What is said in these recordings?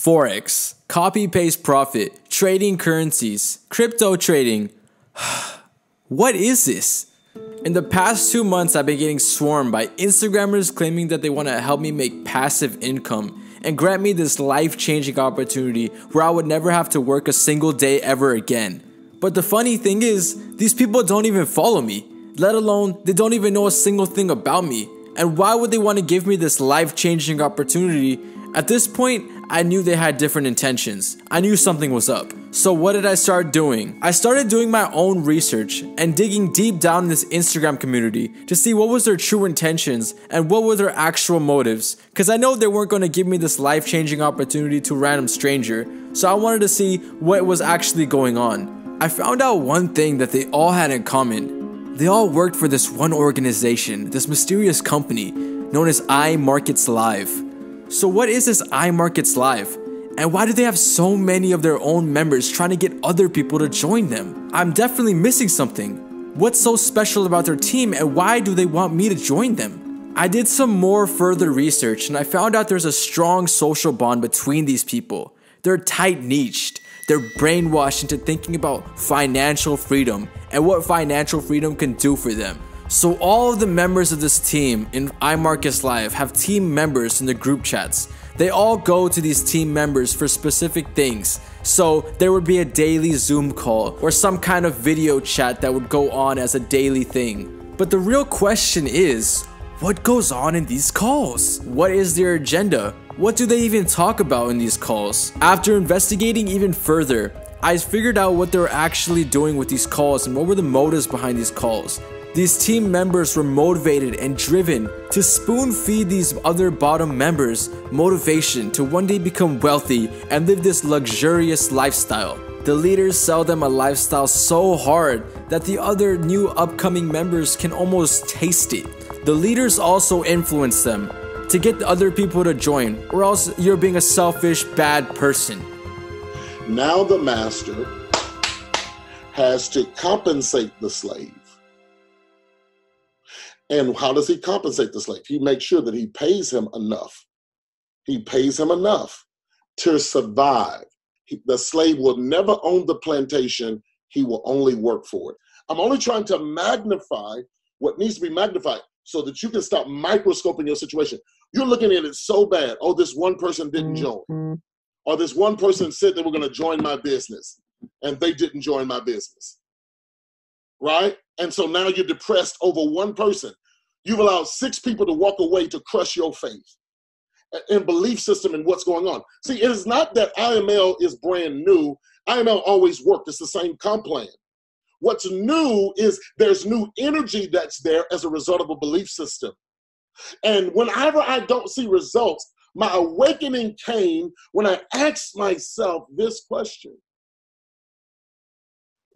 Forex, copy paste profit, trading currencies, crypto trading. what is this? In the past two months, I've been getting swarmed by Instagrammers claiming that they want to help me make passive income and grant me this life changing opportunity where I would never have to work a single day ever again. But the funny thing is, these people don't even follow me, let alone they don't even know a single thing about me. And why would they want to give me this life changing opportunity? At this point, I knew they had different intentions. I knew something was up. So what did I start doing? I started doing my own research and digging deep down in this Instagram community to see what was their true intentions and what were their actual motives. Cause I know they weren't gonna give me this life-changing opportunity to a random stranger. So I wanted to see what was actually going on. I found out one thing that they all had in common. They all worked for this one organization, this mysterious company known as iMarkets Live. So what is this iMarkets Live? And why do they have so many of their own members trying to get other people to join them? I'm definitely missing something. What's so special about their team and why do they want me to join them? I did some more further research and I found out there's a strong social bond between these people. They're tight niched. They're brainwashed into thinking about financial freedom and what financial freedom can do for them. So all of the members of this team in iMarkets Live have team members in the group chats. They all go to these team members for specific things. So there would be a daily Zoom call or some kind of video chat that would go on as a daily thing. But the real question is, what goes on in these calls? What is their agenda? What do they even talk about in these calls? After investigating even further, I figured out what they were actually doing with these calls and what were the motives behind these calls. These team members were motivated and driven to spoon feed these other bottom members motivation to one day become wealthy and live this luxurious lifestyle. The leaders sell them a lifestyle so hard that the other new upcoming members can almost taste it. The leaders also influence them to get the other people to join, or else you're being a selfish, bad person. Now the master has to compensate the slave and how does he compensate the slave? He makes sure that he pays him enough. He pays him enough to survive. He, the slave will never own the plantation, he will only work for it. I'm only trying to magnify what needs to be magnified so that you can stop microscoping your situation. You're looking at it so bad. Oh, this one person didn't mm-hmm. join. Or this one person said they were going to join my business and they didn't join my business. Right? And so now you're depressed over one person. You've allowed six people to walk away to crush your faith and belief system and what's going on. See, it is not that IML is brand new. IML always worked. It's the same comp plan. What's new is there's new energy that's there as a result of a belief system. And whenever I don't see results, my awakening came when I asked myself this question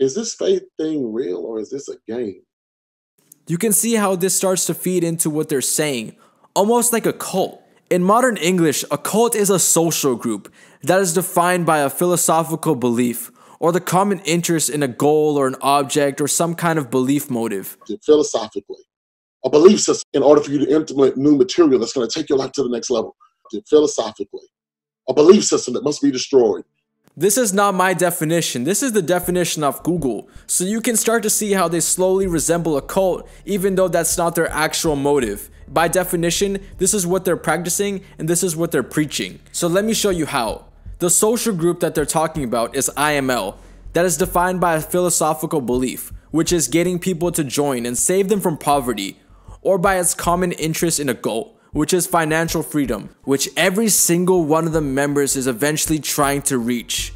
Is this faith thing real or is this a game? You can see how this starts to feed into what they're saying, almost like a cult. In modern English, a cult is a social group that is defined by a philosophical belief or the common interest in a goal or an object or some kind of belief motive. Philosophically, a belief system in order for you to implement new material that's going to take your life to the next level. Philosophically, a belief system that must be destroyed. This is not my definition, this is the definition of Google. So you can start to see how they slowly resemble a cult, even though that's not their actual motive. By definition, this is what they're practicing and this is what they're preaching. So let me show you how. The social group that they're talking about is IML, that is defined by a philosophical belief, which is getting people to join and save them from poverty, or by its common interest in a goal which is financial freedom, which every single one of the members is eventually trying to reach.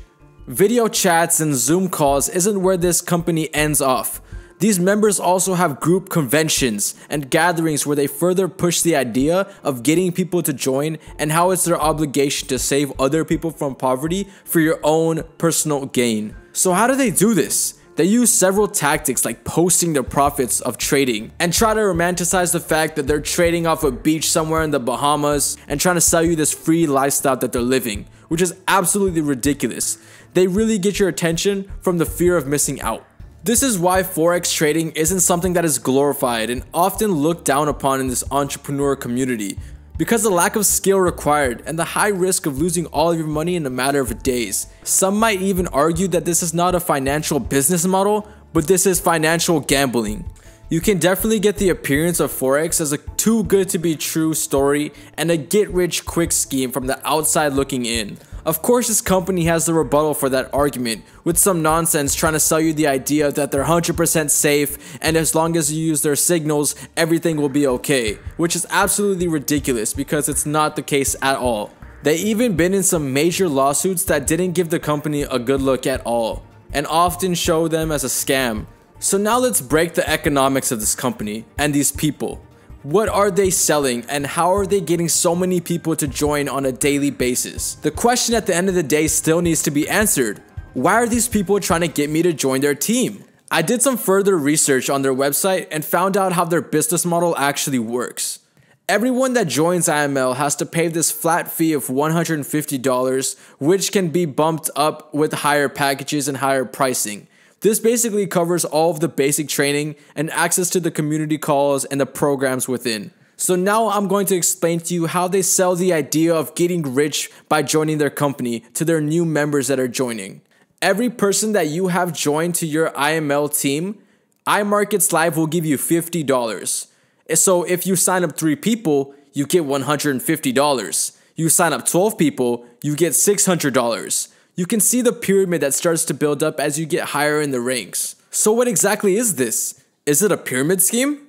Video chats and Zoom calls isn't where this company ends off. These members also have group conventions and gatherings where they further push the idea of getting people to join and how it's their obligation to save other people from poverty for your own personal gain. So how do they do this? They use several tactics like posting their profits of trading and try to romanticize the fact that they're trading off a beach somewhere in the Bahamas and trying to sell you this free lifestyle that they're living, which is absolutely ridiculous. They really get your attention from the fear of missing out. This is why Forex trading isn't something that is glorified and often looked down upon in this entrepreneur community because the lack of skill required and the high risk of losing all of your money in a matter of days. Some might even argue that this is not a financial business model, but this is financial gambling. You can definitely get the appearance of Forex as a too good to be true story and a get rich quick scheme from the outside looking in. Of course, this company has the rebuttal for that argument, with some nonsense trying to sell you the idea that they're 100% safe and as long as you use their signals, everything will be okay, which is absolutely ridiculous because it's not the case at all. They even been in some major lawsuits that didn't give the company a good look at all, and often show them as a scam. So now let's break the economics of this company and these people. What are they selling and how are they getting so many people to join on a daily basis? The question at the end of the day still needs to be answered. Why are these people trying to get me to join their team? I did some further research on their website and found out how their business model actually works. Everyone that joins IML has to pay this flat fee of $150, which can be bumped up with higher packages and higher pricing. This basically covers all of the basic training and access to the community calls and the programs within. So now I'm going to explain to you how they sell the idea of getting rich by joining their company to their new members that are joining. Every person that you have joined to your IML team, iMarkets Live will give you $50. So if you sign up 3 people, you get $150. You sign up 12 people, you get $600 you can see the pyramid that starts to build up as you get higher in the ranks. So, what exactly is this? Is it a pyramid scheme?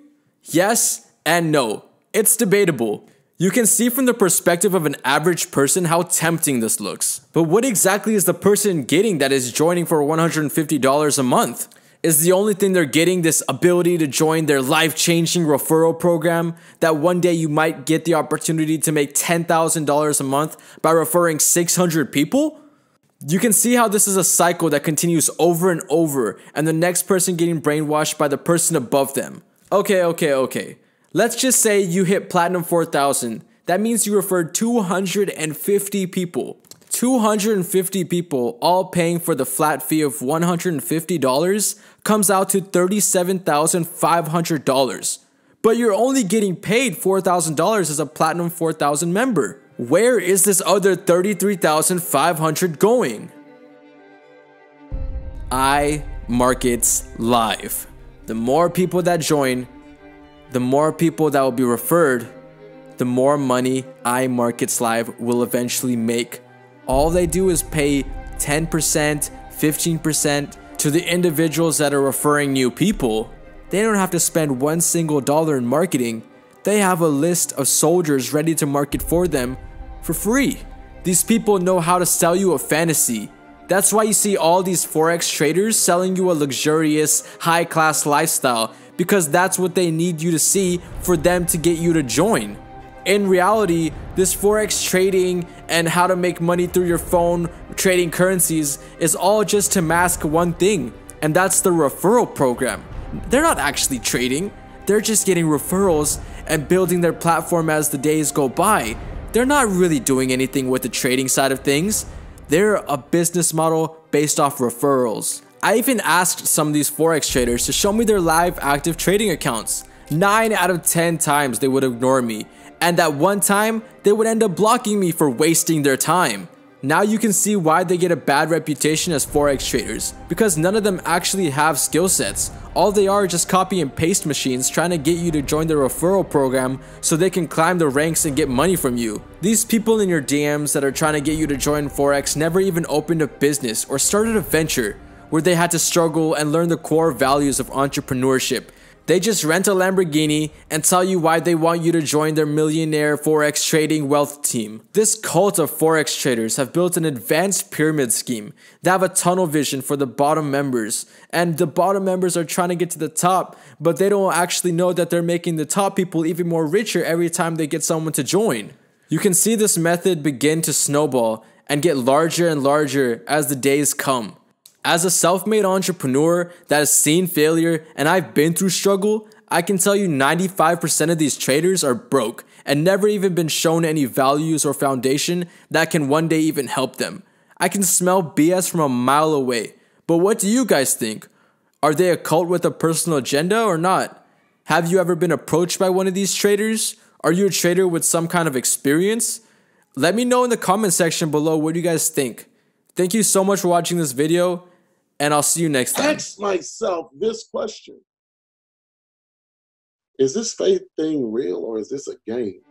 Yes and no. It's debatable. You can see from the perspective of an average person how tempting this looks. But what exactly is the person getting that is joining for $150 a month? Is the only thing they're getting this ability to join their life changing referral program that one day you might get the opportunity to make $10,000 a month by referring 600 people? You can see how this is a cycle that continues over and over, and the next person getting brainwashed by the person above them. Okay, okay, okay. Let's just say you hit Platinum 4000. That means you referred 250 people. 250 people, all paying for the flat fee of $150, comes out to $37,500. But you're only getting paid $4,000 as a Platinum 4000 member. Where is this other 33,500 going? I Markets Live. The more people that join, the more people that will be referred, the more money iMarkets Live will eventually make. All they do is pay 10%, 15% to the individuals that are referring new people. They don't have to spend one single dollar in marketing. They have a list of soldiers ready to market for them for free. These people know how to sell you a fantasy. That's why you see all these Forex traders selling you a luxurious, high class lifestyle because that's what they need you to see for them to get you to join. In reality, this Forex trading and how to make money through your phone trading currencies is all just to mask one thing, and that's the referral program. They're not actually trading, they're just getting referrals and building their platform as the days go by they're not really doing anything with the trading side of things. They're a business model based off referrals. I even asked some of these Forex traders to show me their live active trading accounts. 9 out of 10 times they would ignore me, and at one time, they would end up blocking me for wasting their time. Now you can see why they get a bad reputation as Forex traders, because none of them actually have skill sets. All they are just copy and paste machines trying to get you to join their referral program so they can climb the ranks and get money from you. These people in your DMs that are trying to get you to join Forex never even opened a business or started a venture where they had to struggle and learn the core values of entrepreneurship they just rent a Lamborghini and tell you why they want you to join their millionaire Forex trading wealth team. This cult of Forex traders have built an advanced pyramid scheme. They have a tunnel vision for the bottom members, and the bottom members are trying to get to the top, but they don't actually know that they're making the top people even more richer every time they get someone to join. You can see this method begin to snowball and get larger and larger as the days come. As a self made entrepreneur that has seen failure and I've been through struggle, I can tell you 95% of these traders are broke and never even been shown any values or foundation that can one day even help them. I can smell BS from a mile away. But what do you guys think? Are they a cult with a personal agenda or not? Have you ever been approached by one of these traders? Are you a trader with some kind of experience? Let me know in the comment section below what you guys think. Thank you so much for watching this video, and I'll see you next time. Ask myself this question Is this faith thing real or is this a game?